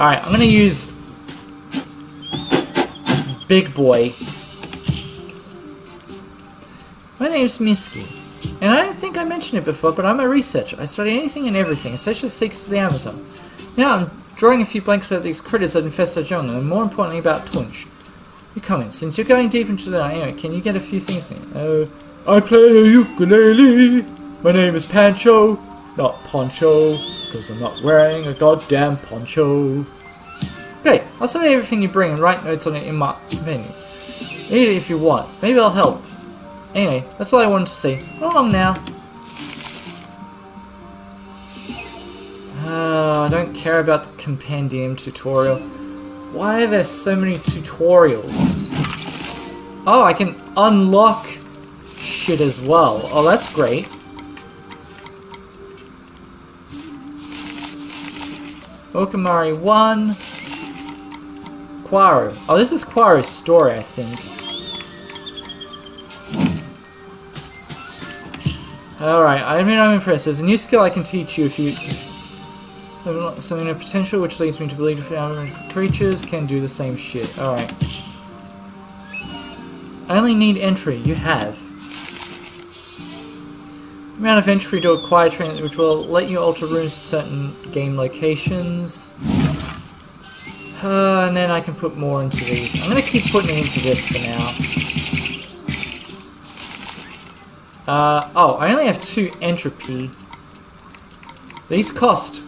Alright, I'm gonna use Big Boy. My name's Misky, and I don't think I mentioned it before, but I'm a researcher. I study anything and everything, especially secrets of the Amazon. Now I'm drawing a few blanks of these critters that infest our jungle, and more importantly about Tunche. Your comments. Since you're going deep into the anyway, can you get a few things in? Oh, I play ukulele. My name is Pancho, not Poncho, because I'm not wearing a goddamn poncho. Great, I'll send you everything you bring and write notes on it in my menu. Eat it if you want. Maybe I'll help. Anyway, that's all I wanted to say. Go along now. Uh, I don't care about the compendium tutorial. Why are there so many tutorials? Oh, I can unlock shit as well. Oh, that's great. Okamari 1. Qaru. Oh, this is Qaru's story, I think. Alright, I mean, I'm impressed. There's a new skill I can teach you if you... Something of potential which leads me to believe that creatures can do the same shit. Alright. I only need entropy. You have. Amount of entropy to acquire which will let you alter runes to certain game locations. Uh, and then I can put more into these. I'm gonna keep putting into this for now. Uh, oh, I only have two entropy. These cost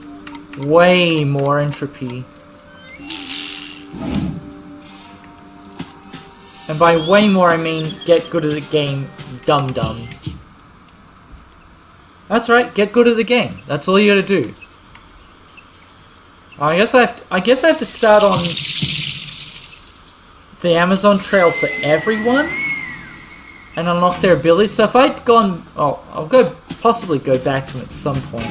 way more entropy. And by way more, I mean get good at the game, dum dum. That's right, get good at the game. That's all you gotta do. I guess I have to, I guess I have to start on the Amazon trail for everyone and unlock their abilities. So if I'd gone, oh, I'll go possibly go back to it at some point.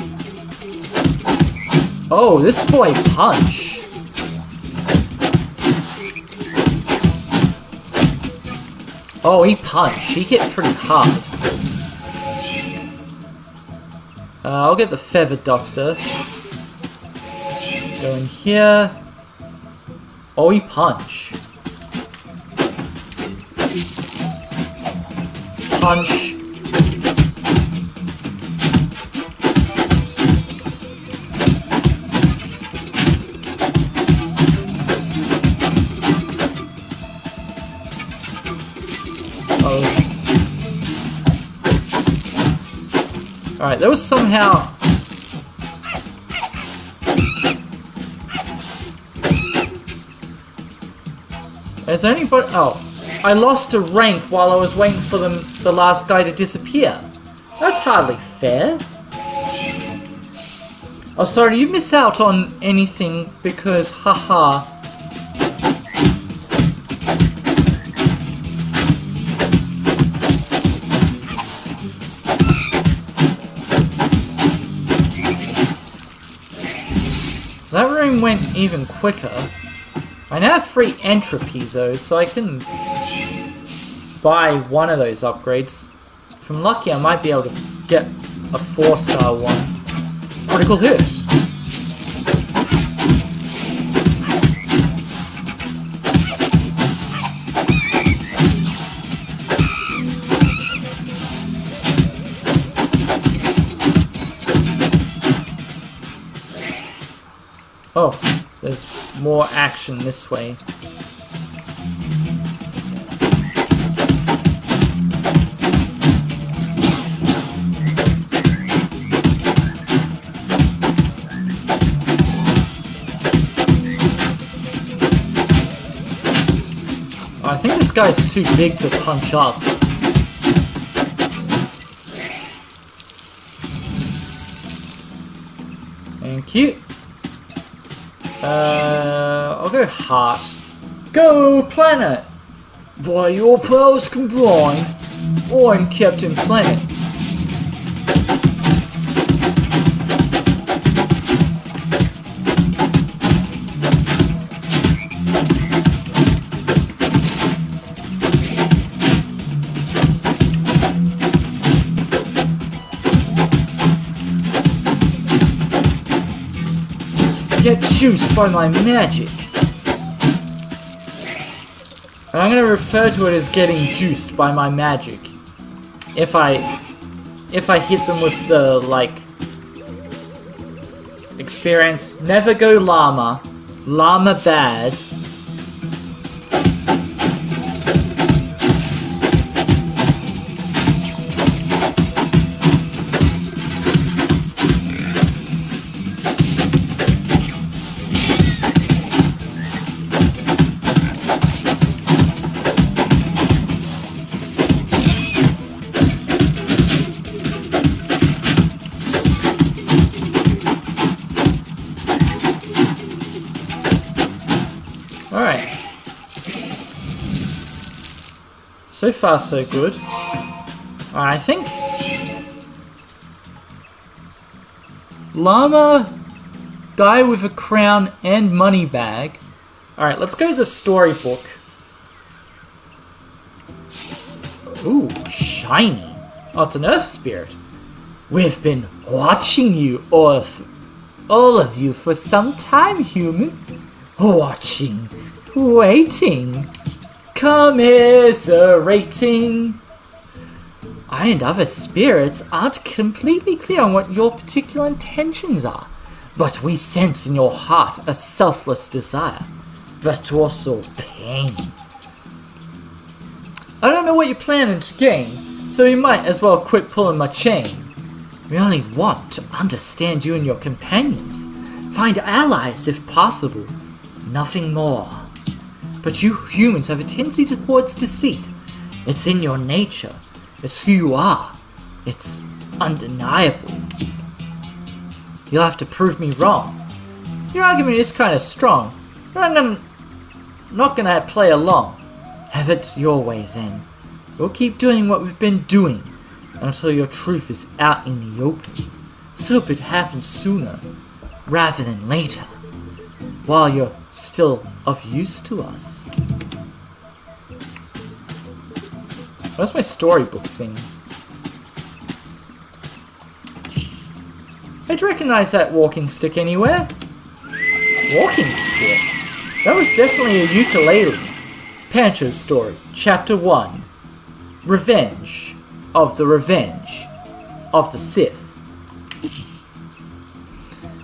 Oh, this boy punch. Oh, he punched. He hit pretty hard. Uh, I'll get the Feather Duster. Go in here. Oi punch. Punch. Alright, there was somehow... Is there anybody... Oh. I lost a rank while I was waiting for them, the last guy to disappear. That's hardly fair. Oh, sorry, you miss out on anything because, haha, even quicker. I now have free entropy though, so I can buy one of those upgrades. If I'm lucky, I might be able to get a four star one. Critical hit! More action this way. Oh, I think this guy's too big to punch up. Thank you. Uh, I'll go heart. Go planet! By your powers combined, I'm Captain Planet. Get juiced by my magic. And I'm gonna refer to it as getting juiced by my magic. If I if I hit them with the like experience. Never go llama. Llama bad. Far, so good. I think... Llama, guy with a crown and money bag. Alright, let's go to the storybook. Ooh, shiny. Oh, it's an earth spirit. We've been watching you, all all of you, for some time, human. Watching, waiting, commiserating. I and other spirits aren't completely clear on what your particular intentions are, but we sense in your heart a selfless desire, but also pain. I don't know what you're planning to gain, so you might as well quit pulling my chain. We only want to understand you and your companions, find allies if possible, nothing more. But you humans have a tendency towards deceit. It's in your nature. It's who you are. It's undeniable. You'll have to prove me wrong. Your argument is kind of strong, but I'm not gonna play along. Have it your way then. We'll keep doing what we've been doing until your truth is out in the open. So hope it happens sooner rather than later, while you're still of use to us. Where's my storybook thing? I'd recognize that walking stick anywhere. Walking stick? That was definitely a ukulele. Pancho's Story, Chapter 1 Revenge of the Revenge of the Sith.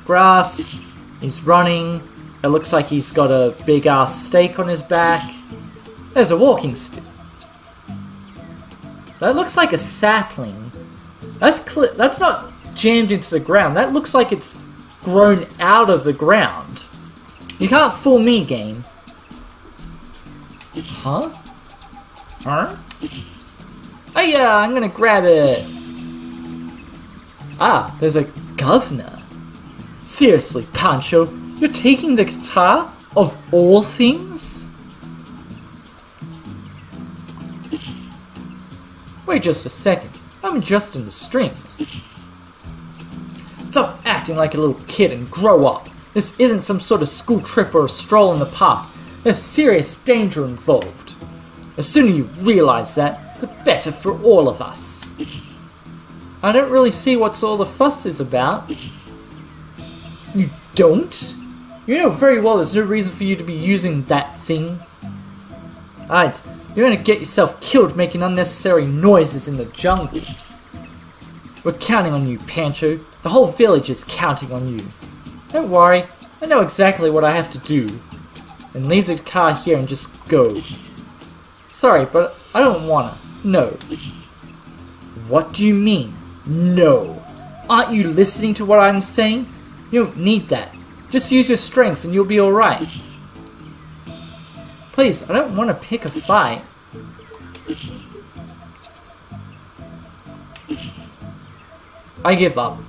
Grass, is running. It looks like he's got a big ass stake on his back. There's a walking stick. That looks like a sapling. That's that's not jammed into the ground. That looks like it's grown out of the ground. You can't fool me, game. Huh? Huh? Oh yeah, I'm gonna grab it. Ah, there's a governor. Seriously, Pancho, you're taking the guitar of all things? Wait just a second. I'm adjusting the strings. Stop acting like a little kid and grow up. This isn't some sort of school trip or a stroll in the park. There's serious danger involved. The sooner you realize that, the better for all of us. I don't really see what's all the fuss is about. You don't? You know very well there's no reason for you to be using that thing. Alright, you're gonna get yourself killed making unnecessary noises in the jungle. We're counting on you, Pancho. The whole village is counting on you. Don't worry, I know exactly what I have to do. And leave the car here and just go. Sorry, but I don't wanna. No. What do you mean? No. Aren't you listening to what I'm saying? You don't need that. Just use your strength and you'll be alright. Please, I don't want to pick a fight. I give up.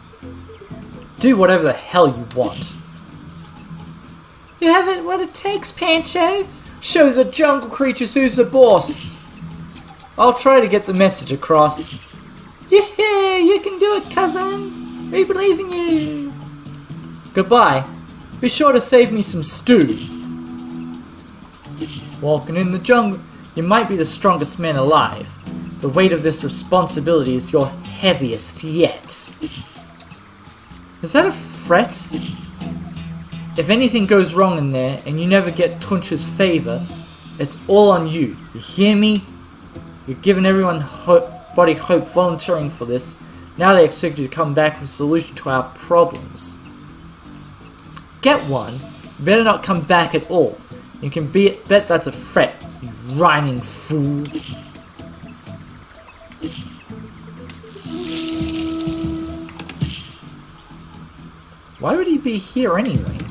Do whatever the hell you want. You haven't what it takes, Pancho. Show the jungle creatures who's the boss. I'll try to get the message across. Yeah, you can do it, cousin. We believe in you. Goodbye. Be sure to save me some stew. Walking in the jungle, you might be the strongest man alive. The weight of this responsibility is your heaviest yet. Is that a threat? if anything goes wrong in there and you never get Tunche's favor, it's all on you. You hear me? You're giving everyone body hope volunteering for this. Now they expect you to come back with a solution to our problems. Get one. Better not come back at all. You can be bet that's a threat, you rhyming fool. Why would he be here anyway?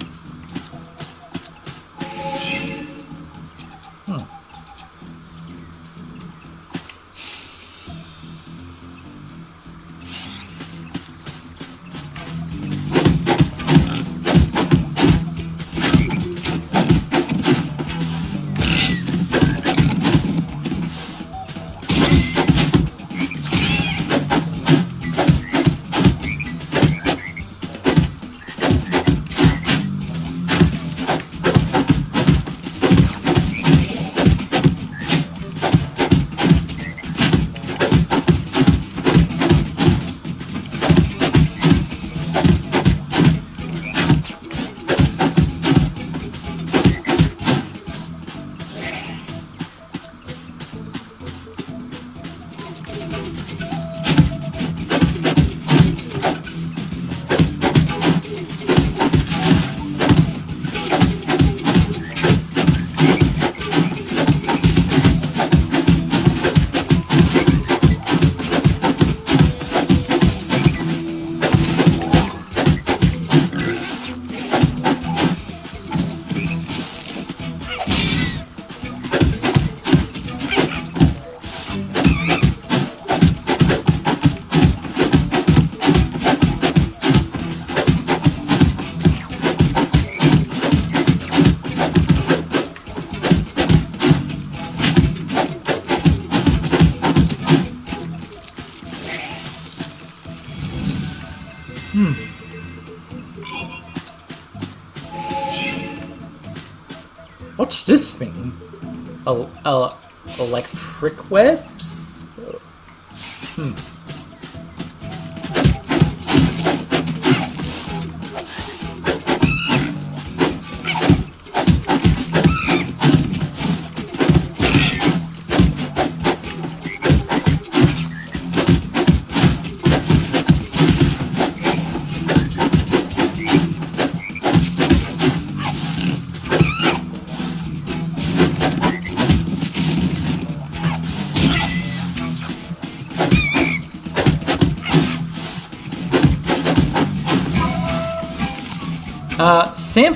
Electric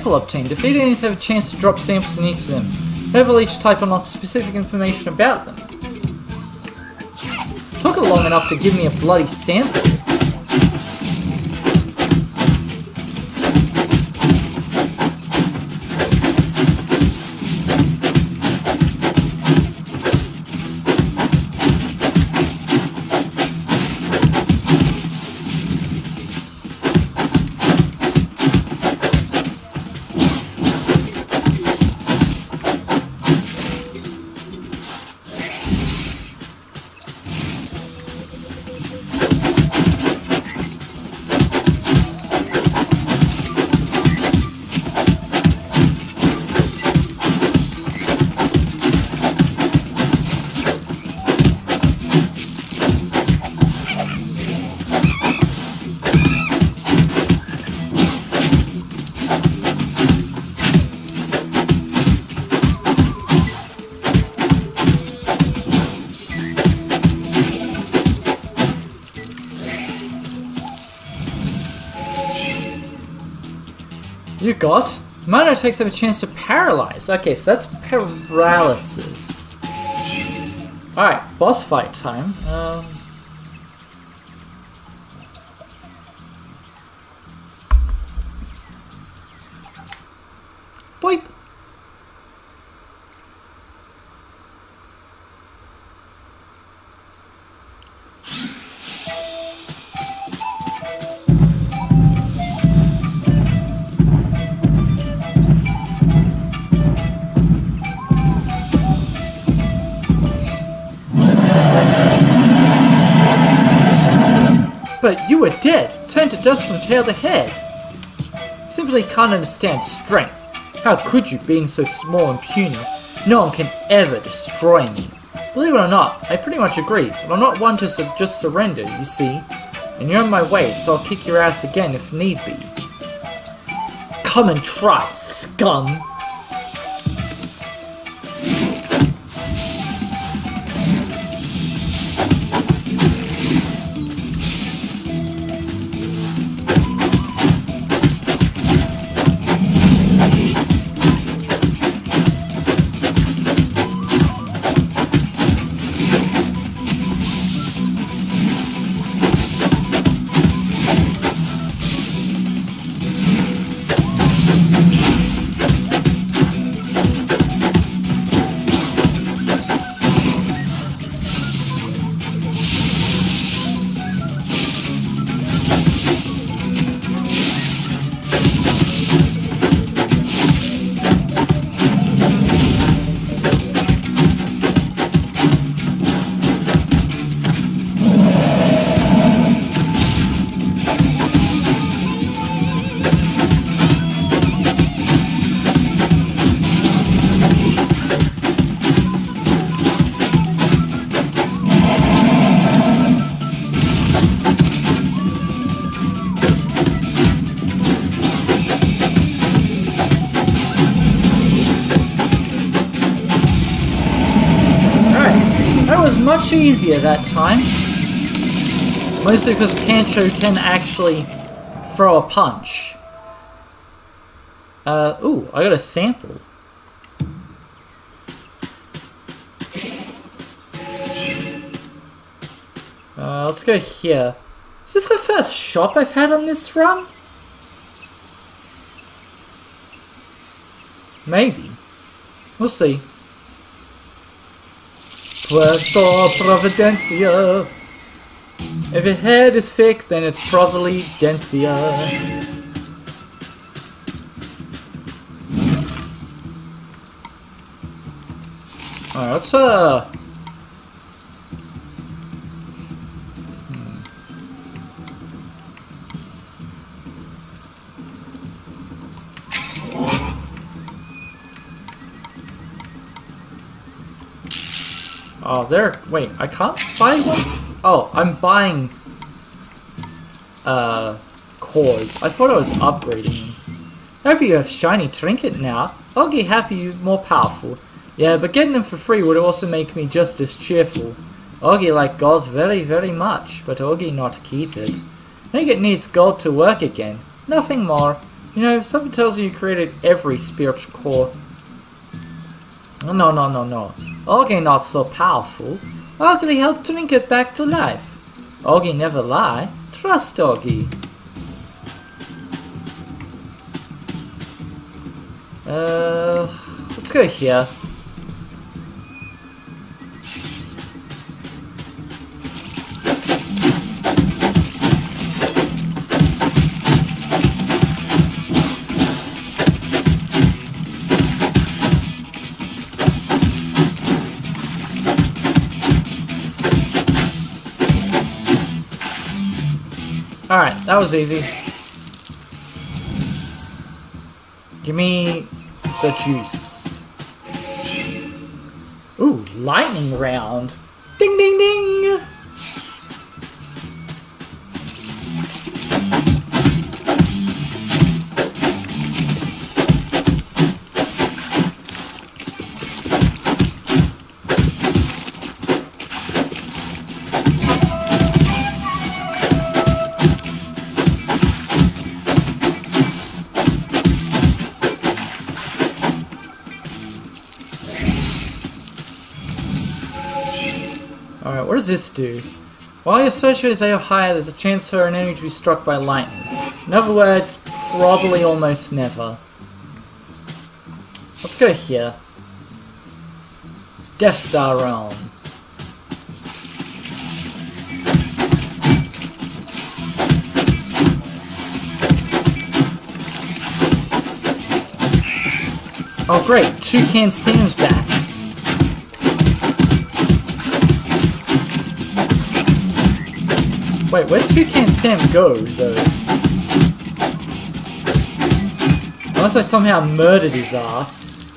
sample obtained. Defeated enemies have a chance to drop samples in each of them. Level each type unlocks specific information about them. Took it long enough to give me a bloody sample. You got? Minor takes have a chance to paralyze. Okay, so that's paralysis. Alright, boss fight time. Um, But you were dead, turned to dust from tail to head. Simply can't understand strength. How could you, being so small and puny? No one can ever destroy me. Believe it or not, I pretty much agree, but I'm not one to su just surrender, you see. And you're in my way, so I'll kick your ass again if need be. Come and try, scum! Much easier that time. Mostly because Pancho can actually throw a punch. Uh, ooh, I got a sample. Uh, let's go here. Is this the first shop I've had on this run? Maybe. We'll see. Puerto Providencia. If your head is fake, then it's probably Dencia. Alright, let's uh Oh, there. Wait, I can't buy ones? Oh, I'm buying uh, cores. I thought I was upgrading Happy you have shiny trinket now. I'll get happy more powerful. Yeah, but getting them for free would also make me just as cheerful. Augie like gold very, very much, but Augie not keep it. I think it needs gold to work again. Nothing more. You know, something tells you you created every spiritual core. No, no, no, no. Augie not so powerful. Augie helped Trinket back to life. Augie never lie. Trust Augie. Uh, let's go here. Was easy. Give me the juice. Ooh, lightning round. Does this do? While your search rates are higher, there's a chance for an enemy to be struck by lightning. In other words, probably almost never. Let's go here. Death Star Realm. Oh great, Toucan Sam's back. Wait, where'd Toucan Sam go, though? Unless I somehow murdered his ass.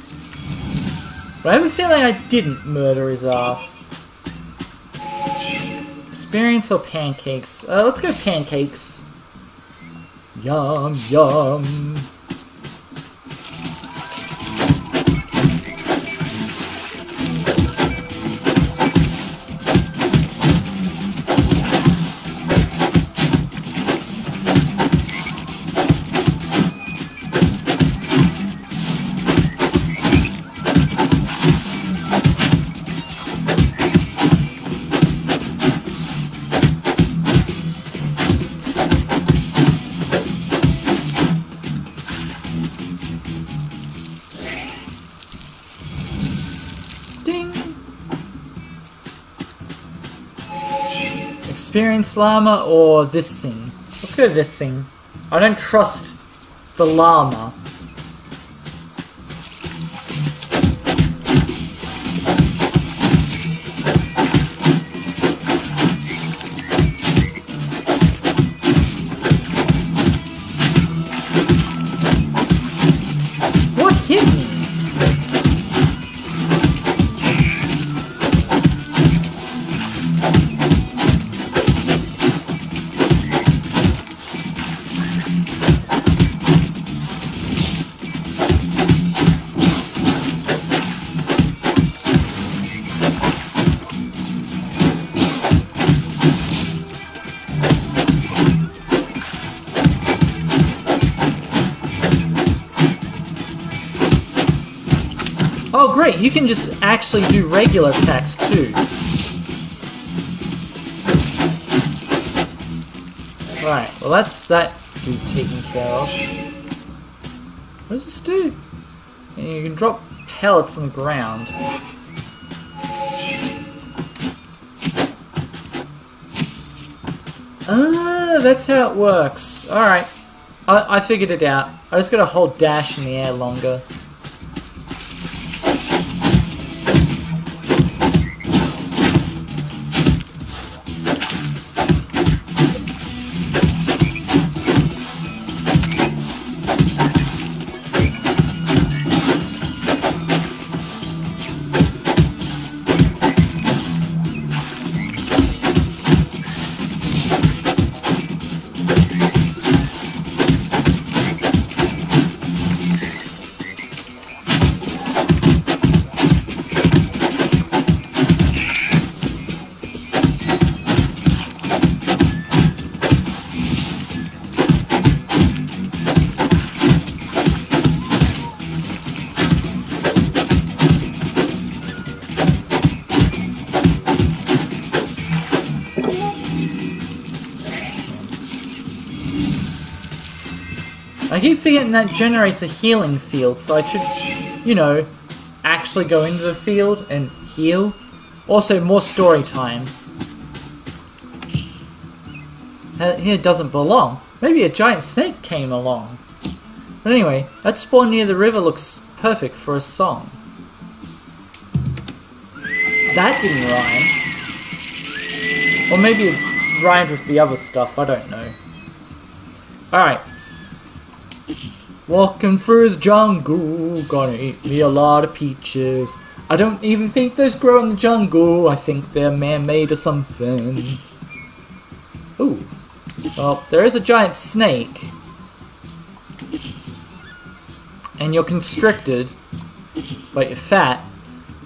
But I have a feeling I didn't murder his ass. Experience or pancakes? Uh, let's go pancakes. Yum, yum. Llama or this thing? Let's go this thing. I don't trust the llama. Great, you can just actually do regular attacks too. Right, well that's that dude taken care of. What does this do? And you can drop pellets on the ground. Ah, that's how it works. Alright. I, I figured it out. I just gotta hold dash in the air longer. That generates a healing field, so I should, you know, actually go into the field and heal. Also, more story time. Here doesn't belong. Maybe a giant snake came along. But anyway, that spawn near the river looks perfect for a song. That didn't rhyme. Or maybe it rhymed with the other stuff, I don't know. Alright. Walking through the jungle, gonna eat me a lot of peaches. I don't even think those grow in the jungle, I think they're man-made or something. Ooh. Well, there is a giant snake. And you're constricted, but you're fat.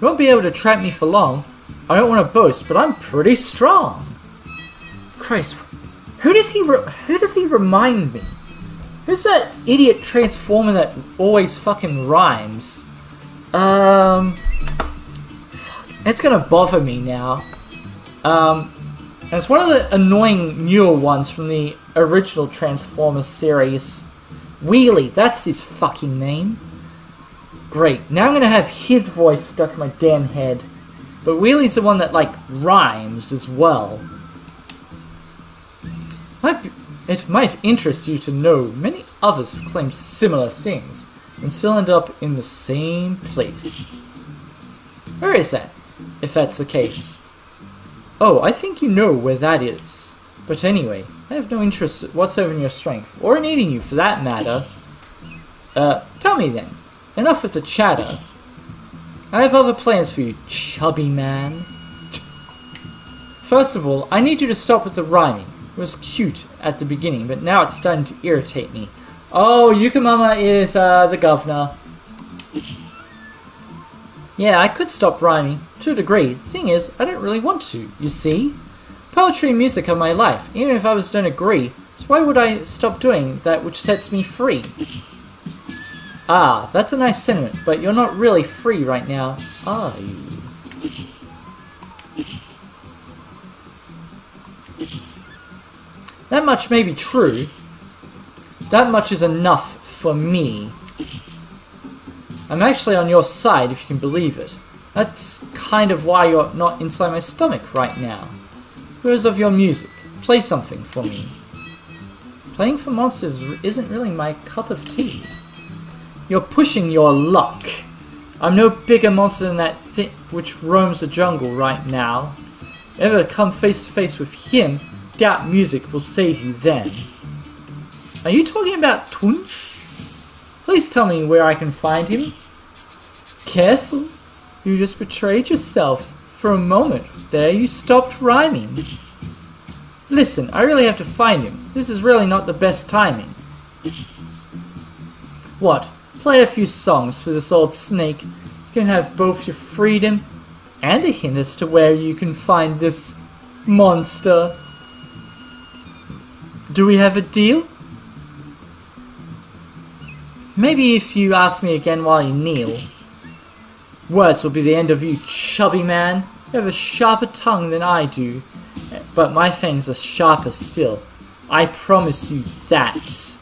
You won't be able to trap me for long. I don't want to boast, but I'm pretty strong. Christ, who does he who does he remind me? Who's that idiot transformer that always fucking rhymes? Um, it's gonna bother me now. Um, it's one of the annoying newer ones from the original Transformers series. Wheelie, that's his fucking name. Great, now I'm gonna have his voice stuck in my damn head. But Wheelie's the one that, like, rhymes as well. Might it might interest you to know many others have claimed similar things and still end up in the same place. Where is that, if that's the case? Oh, I think you know where that is. But anyway, I have no interest whatsoever in your strength, or in eating you for that matter. Uh, tell me then. Enough with the chatter. I have other plans for you, chubby man. First of all, I need you to stop with the rhyming. Was cute at the beginning, but now it's starting to irritate me. Oh, Yacumama is uh, the governor. Yeah, I could stop rhyming, to a degree. Thing is, I don't really want to, you see? Poetry and music are my life, even if others don't agree, so why would I stop doing that which sets me free? Ah, that's a nice sentiment, but you're not really free right now, are you? That much may be true. That much is enough for me. I'm actually on your side, if you can believe it. That's kind of why you're not inside my stomach right now. Where's of your music? Play something for me. Playing for monsters isn't really my cup of tea. You're pushing your luck. I'm no bigger monster than that thing which roams the jungle right now. Ever come face to face with him, doubt music will save you then. Are you talking about Tunche? Please tell me where I can find him. Careful, you just betrayed yourself. For a moment there, you stopped rhyming. Listen, I really have to find him. This is really not the best timing. What? Play a few songs for this old snake. You can have both your freedom and a hint as to where you can find this monster. Do we have a deal? Maybe if you ask me again while you kneel. Words will be the end of you, chubby man. You have a sharper tongue than I do, but my fangs are sharper still. I promise you that.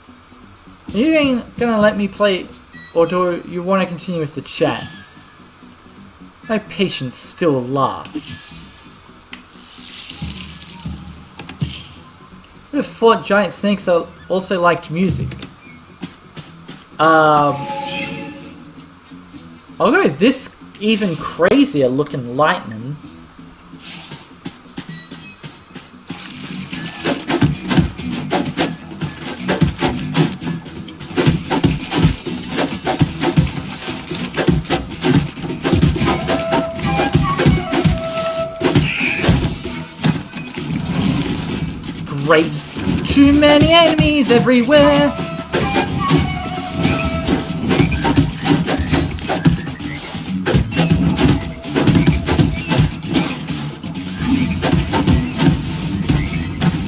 Are you gonna let me play, or do you want to continue with the chat? My patience still lasts. Have thought giant snakes also liked music. Um, I'll go this even crazier looking lightning. Great! Too many enemies everywhere!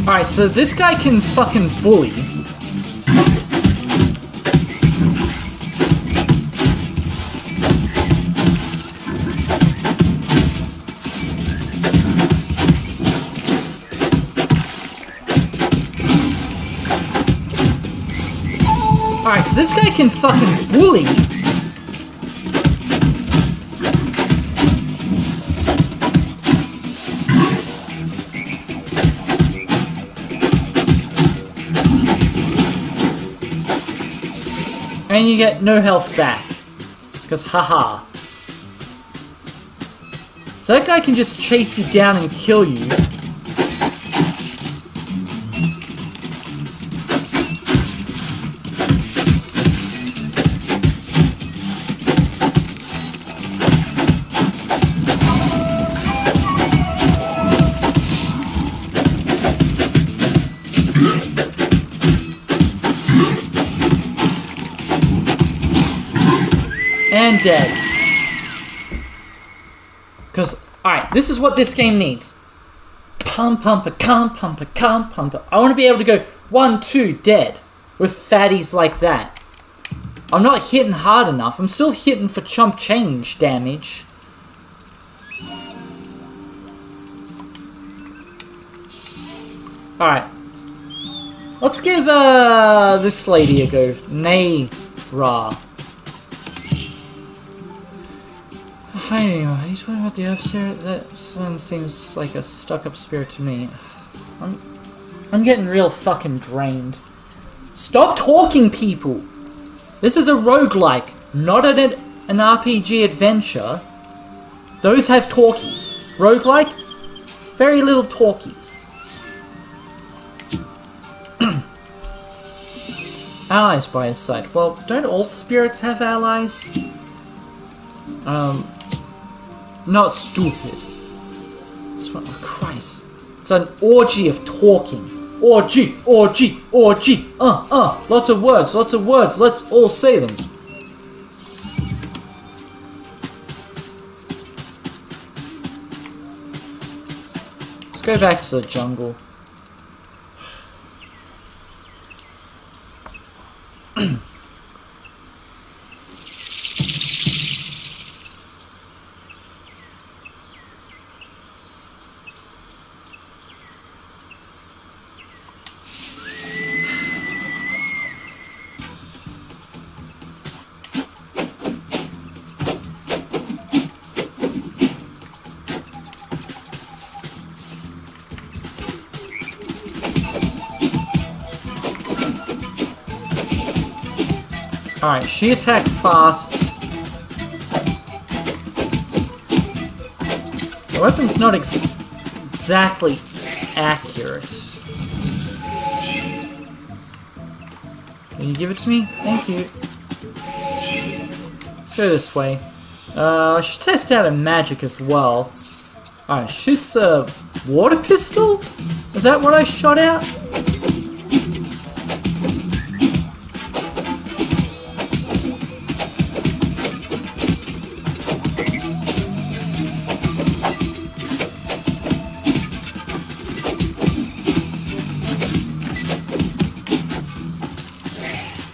Alright, so this guy can fucking bully. This guy can fucking bully. And you get no health back. Because haha. So that guy can just chase you down and kill you. Dead. Because, alright, this is what this game needs. Pum pum pa cum pum pa cum pum. I want to be able to go one, two, dead. With fatties like that. I'm not hitting hard enough. I'm still hitting for chump change damage. Alright. Let's give uh, this lady a go. Nay, Ra. Hi, are you talking about the upstairs? That one seems like a stuck-up spirit to me. I'm, I'm getting real fucking drained. Stop talking, people! This is a roguelike, not an, an RPG adventure. Those have talkies. Roguelike, very little talkies. allies by his side. Well, don't all spirits have allies? Um, not stupid. It's what, oh Christ. It's an orgy of talking. Orgy, orgy, orgy. Uh, uh, lots of words, lots of words. Let's all say them. Let's go back to the jungle. Alright, she attacked fast. The weapon's not ex exactly accurate. Can you give it to me? Thank you. Let's go this way. Uh, I should test out a magic as well. Alright, shoots a water pistol? Is that what I shot out?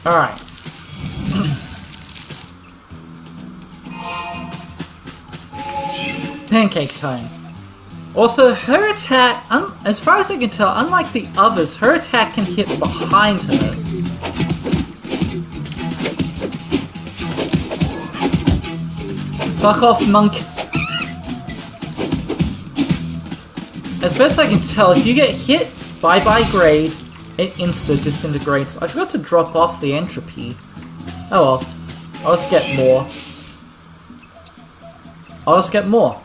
Alright. Pancake time. Also, her attack, as far as I can tell, unlike the others, her attack can hit behind her. Fuck off, monk. As best I can tell, if you get hit, bye-bye grade, it insta disintegrates. I forgot to drop off the entropy. Oh well. I'll just get more. I'll just get more.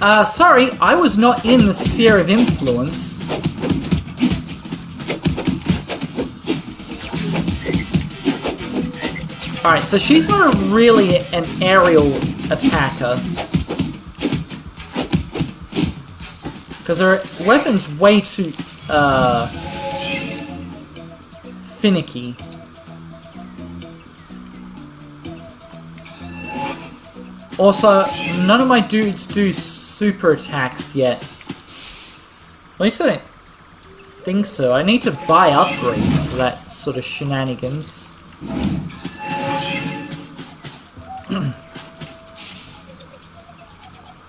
Uh, sorry, I was not in the sphere of influence. Alright, so she's not really an aerial attacker. Because her weapon's way too, uh, finicky. Also, none of my dudes do super attacks yet. At least I don't think so. I need to buy upgrades for that sort of shenanigans.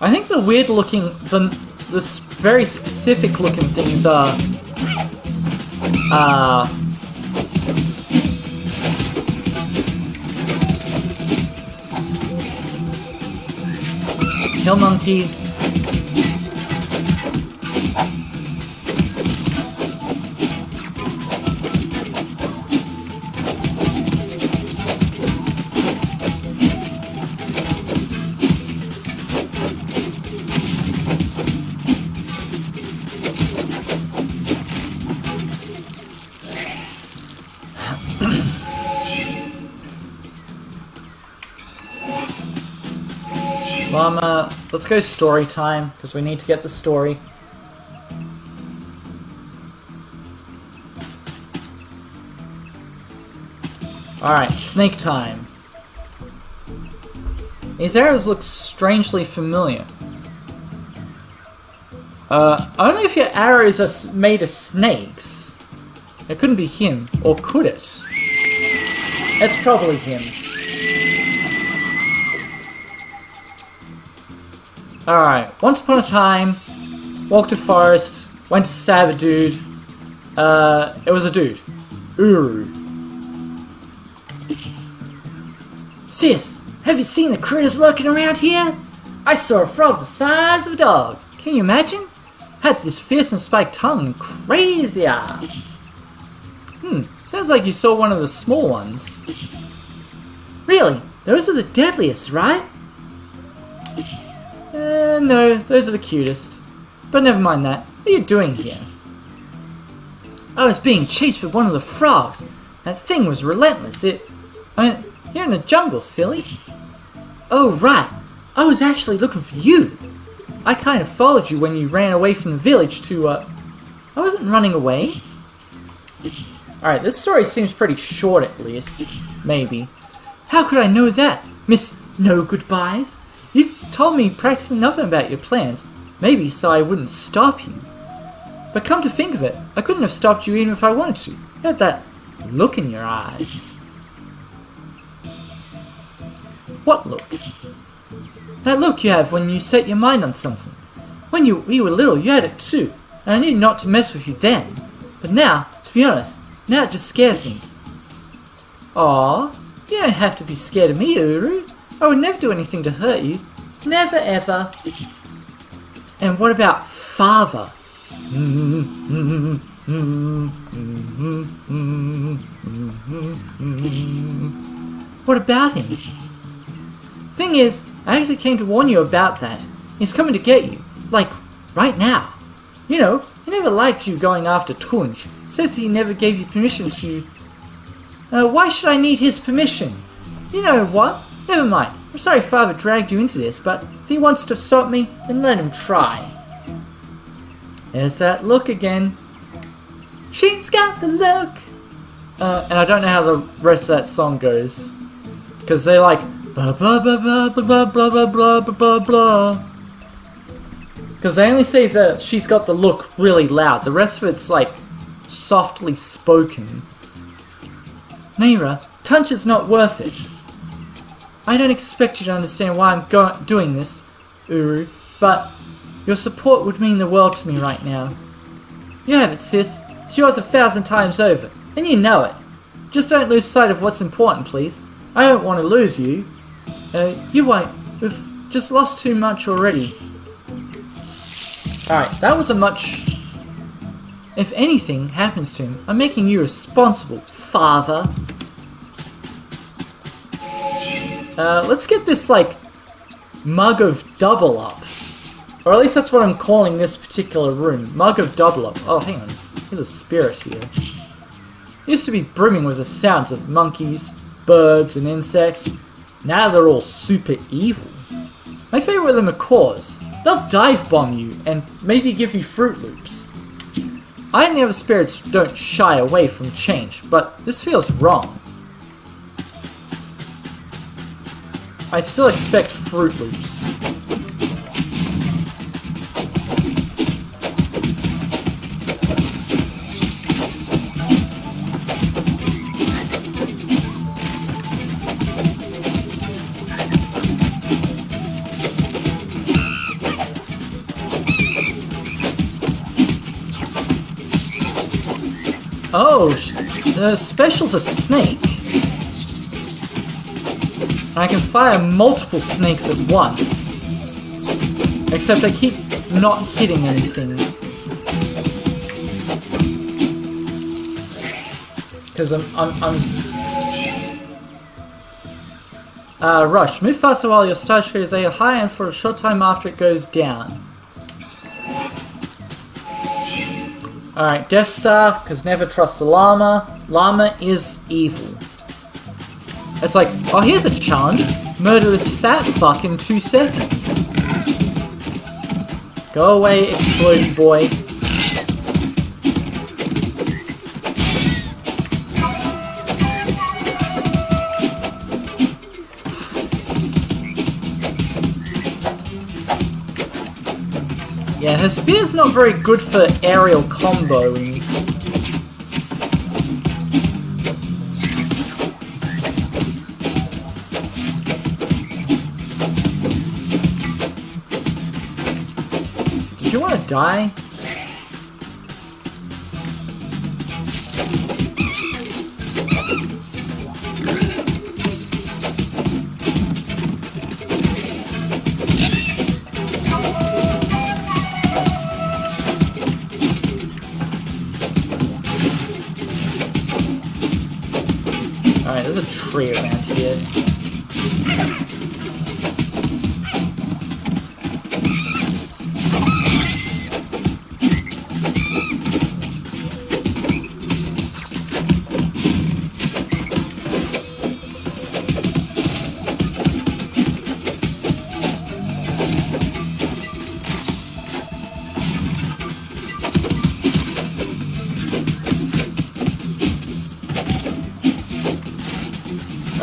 I think the weird looking, the, the very specific looking things are, uh, Kill Monkey, Let's go story time, because we need to get the story. Alright, snake time. These arrows look strangely familiar. Uh, only if your arrows are made of snakes. It couldn't be him, or could it? It's probably him. Alright, once upon a time, walked a forest, went to stab a dude. Uh, it was a dude. Uru. Sis, have you seen the critters lurking around here? I saw a frog the size of a dog. Can you imagine? Had this fearsome spiked tongue and crazy eyes. Hmm, sounds like you saw one of the small ones. Really? Those are the deadliest, right? Uh, no, those are the cutest. But never mind that. What are you doing here? I was being chased by one of the frogs. That thing was relentless. It... I mean, you're in the jungle, silly. Oh, right. I was actually looking for you. I kind of followed you when you ran away from the village to, uh... I wasn't running away. Alright, this story seems pretty short at least. Maybe. How could I know that, Miss No Goodbyes? You told me practically nothing about your plans. Maybe so I wouldn't stop you. But come to think of it, I couldn't have stopped you even if I wanted to. You had that look in your eyes. What look? That look you have when you set your mind on something. When you, you were little, you had it too, and I knew not to mess with you then. But now, to be honest, now it just scares me. Aw, you don't have to be scared of me, Uru. I would never do anything to hurt you. Never ever. And what about father? What about him? Thing is, I actually came to warn you about that. He's coming to get you. Like, right now. You know, he never liked you going after Tunche. Says he never gave you permission to... Uh, why should I need his permission? You know what? Never mind. I'm sorry father dragged you into this, but if he wants to stop me, then let him try. There's that look again. She's got the look! Uh, and I don't know how the rest of that song goes. Because they're like, blah blah blah blah blah blah blah blah blah blah. Because they only say that she's got the look really loud. The rest of it's like softly spoken. Nayra, Tunche is not worth it. I don't expect you to understand why I'm doing this, Uru, but your support would mean the world to me right now. You have it, sis. It's yours a thousand times over, and you know it. Just don't lose sight of what's important, please. I don't want to lose you. Uh, you won't. We've just lost too much already. Alright, that was a much... If anything happens to him, I'm making you responsible, father. Uh, let's get this, like, mug of double up. Or at least that's what I'm calling this particular room. Mug of double up. Oh, hang on. There's a spirit here. It used to be brimming with the sounds of monkeys, birds, and insects. Now they're all super evil. My favorite of them are macaws. They'll dive bomb you and maybe give you Fruit Loops. I and the other spirits don't shy away from change, but this feels wrong. I still expect Fruit Loops. Oh, the special's a snake. I can fire multiple snakes at once. Except I keep not hitting anything. Because I'm, I'm, I'm... Uh, rush. Move faster while your charge is a high and for a short time after it goes down. Alright, Death Star, because never trust the llama. Llama is evil. It's like, oh, here's a challenge. Murder this fat fuck in two seconds. Go away, explodey boy. Yeah, her spear's not very good for aerial comboing. Die?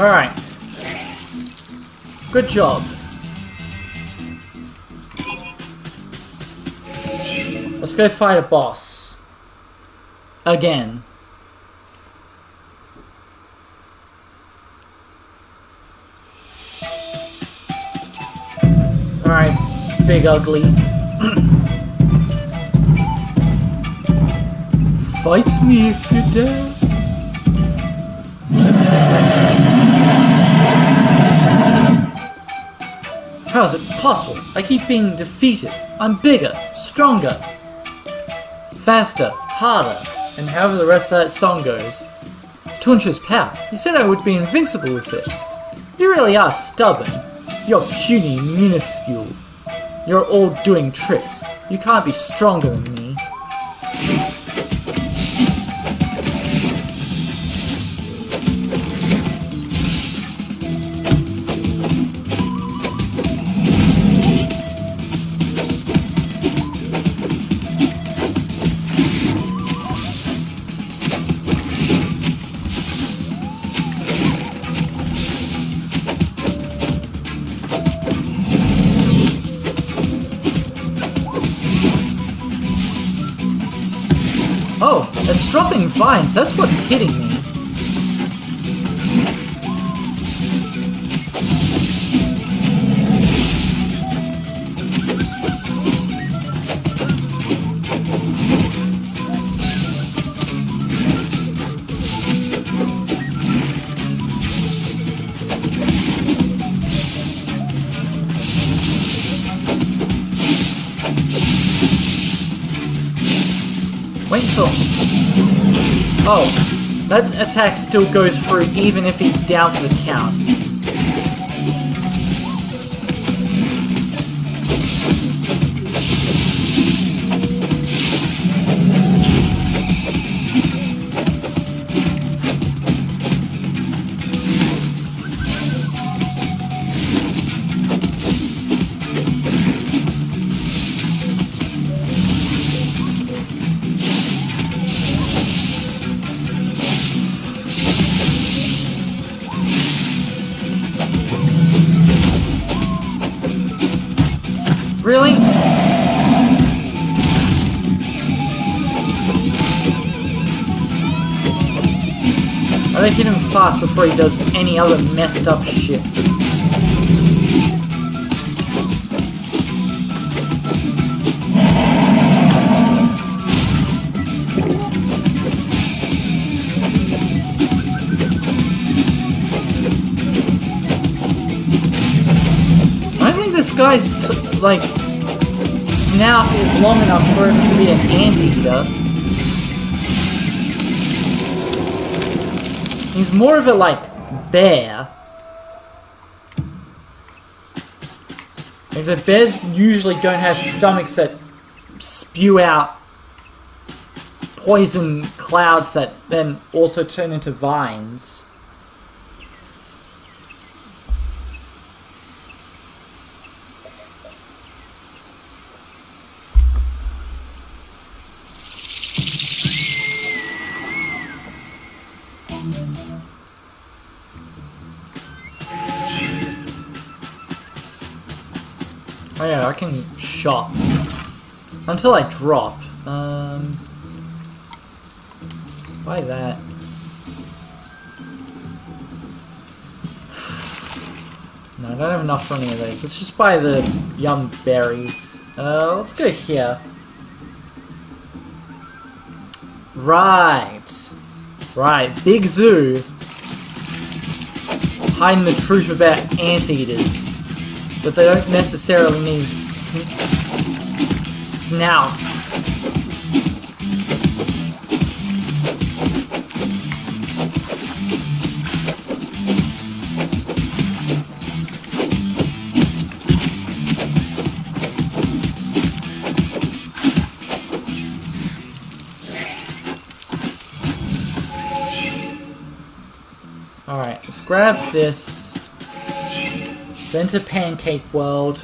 Alright. Good job. Let's go fight a boss. Again. Alright, big ugly. Fight me if you dare. How is it possible? I keep being defeated. I'm bigger, stronger, faster, harder, and however the rest of that song goes. Tunche's power. You said I would be invincible with it. You really are stubborn. You're puny, minuscule. You're all doing tricks. You can't be stronger than me. Dropping vines. That's what's hitting me. Oh, that attack still goes through even if he's down for the count. Fast before he does any other messed up shit. I think this guy's like snout is long enough for it to be an anteater. He's more of a like bear. Because bears usually don't have stomachs that spew out poison clouds that then also turn into vines. I can shop. Until I drop. Um, buy that. No, I don't have enough for any of these. Let's just buy the yum berries. Uh, let's go here. Right. Right, Big Zoo. Hiding the truth about anteaters. But they don't necessarily mean sn snouts. Alright, let's grab this. Then to Pancake World.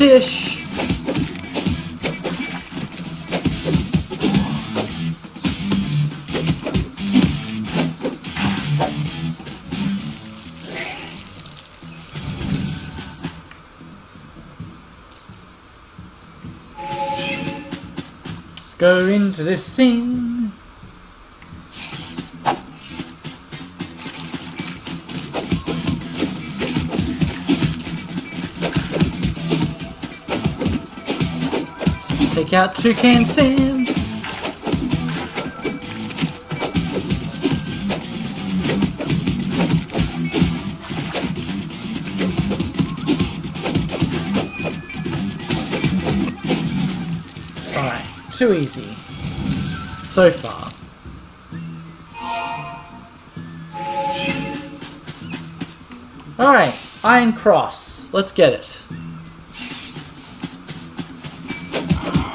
Fish. Let's go into this scene. Take out Toucan Sam. Alright, too easy. So far. Alright, Iron Cross. Let's get it.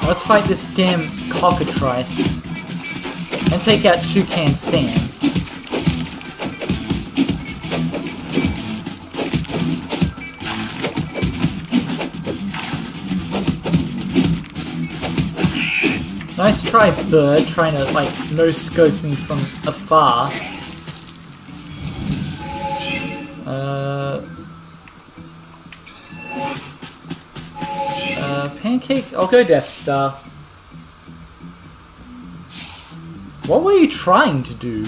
Let's fight this damn cockatrice. And take out Toucan Sam. Nice try, bird, trying to, like, no-scope me from afar. Pancake? I'll go Death Star. What were you trying to do?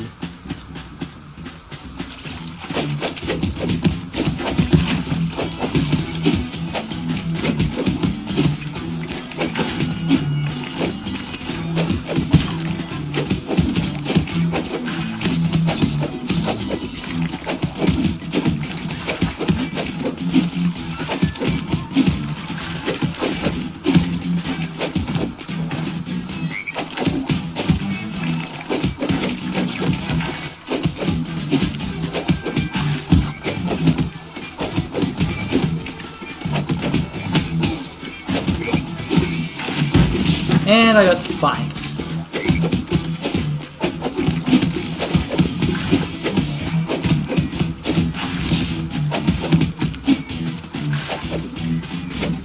I got spiked.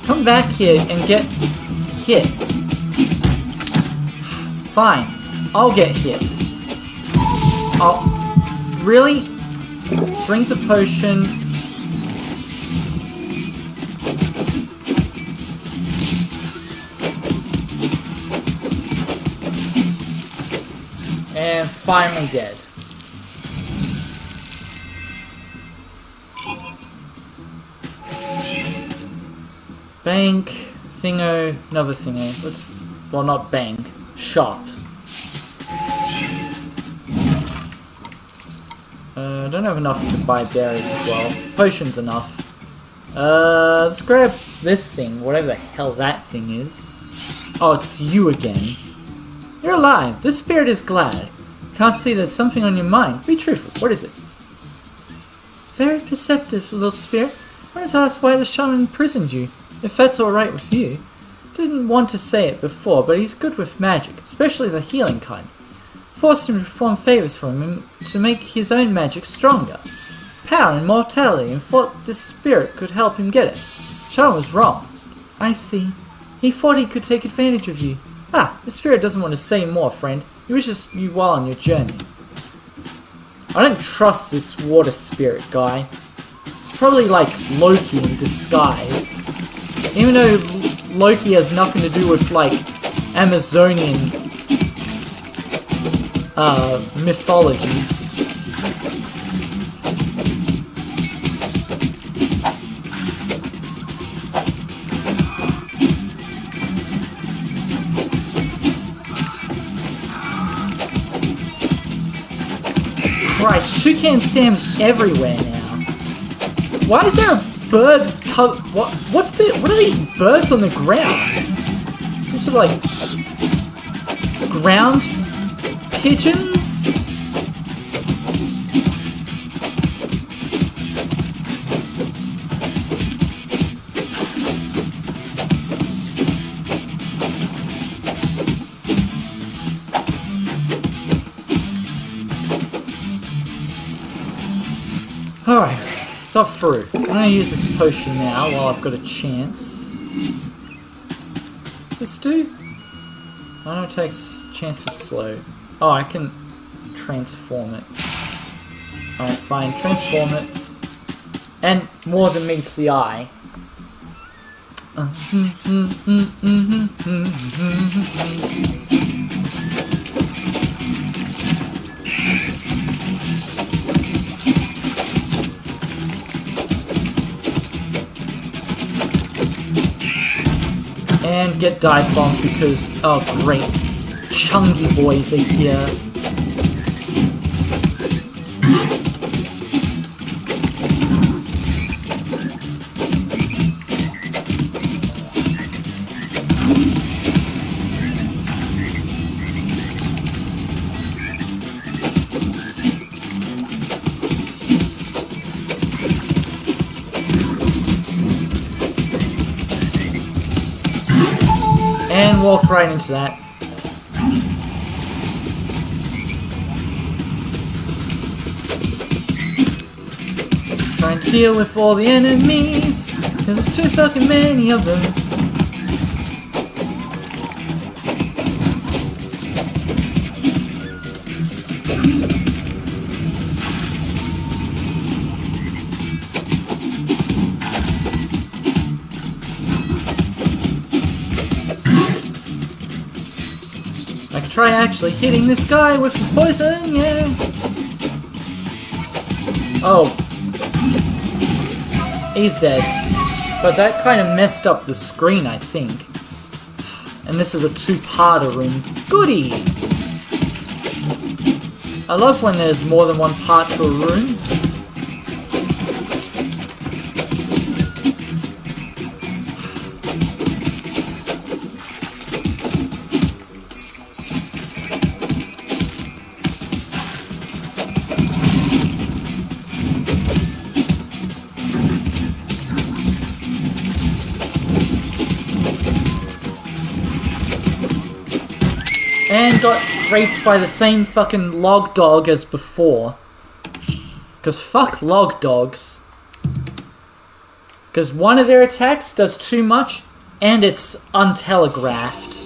Come back here and get hit. Fine. I'll get hit. I'll... Oh, really? Drink the potion. Finally dead. Bank, thingo, another thingo. Let's, well not bank, shop. Uh, don't have enough to buy berries as well. Potions enough. Uh, let's grab this thing, whatever the hell that thing is. Oh, it's you again. You're alive. This spirit is glad. Can't see there's something on your mind. Be truthful. What is it? Very perceptive, little spirit. Wanted to ask why the shaman imprisoned you, if that's alright with you. Didn't want to say it before, but he's good with magic, especially the healing kind. Forced him to perform favors for him to make his own magic stronger. Power and mortality, and thought this spirit could help him get it. Shaman was wrong. I see. He thought he could take advantage of you. Ah, the spirit doesn't want to say more, friend. He wishes you well on your journey. I don't trust this water spirit guy. It's probably like Loki in disguised. Even though Loki has nothing to do with like Amazonian uh, mythology. Christ, Toucan Sam's everywhere now. Why is there a bird what what's it what are these birds on the ground? Some sort of like ground pigeons? Use this potion now while I've got a chance. What's this do? I know it takes chance to slow. Oh, I can transform it. Alright, fine. Transform it. And more than meets the eye. And get dive bombed because, oh great, chungy boys are here. Walked right into that. Trying to deal with all the enemies, cause there's too fucking many of them. Actually hitting this guy with poison, yeah. Oh. He's dead. But that kind of messed up the screen, I think. And this is a two-parter room. Goody! I love when there's more than one part to a room. Raped by the same fucking log dog as before. Because fuck log dogs. Because one of their attacks does too much, and it's untelegraphed.